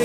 Oh,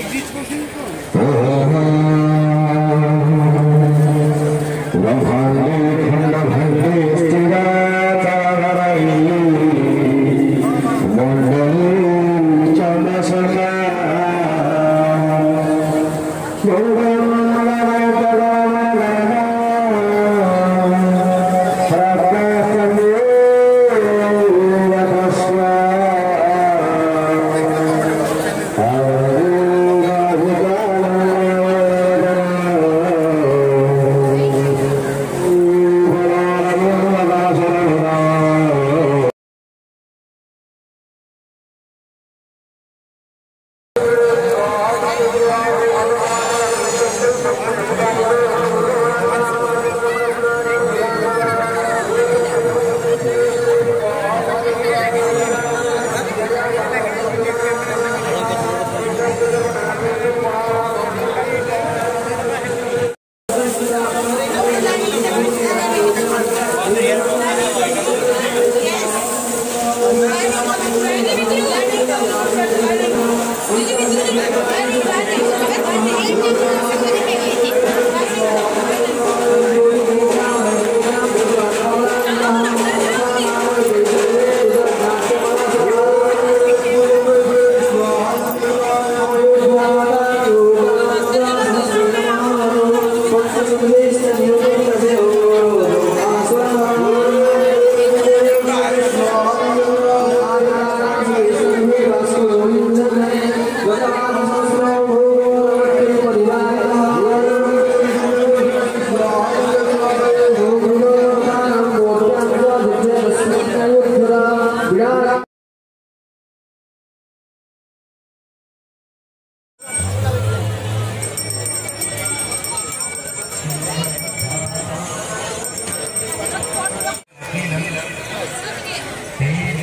Hey.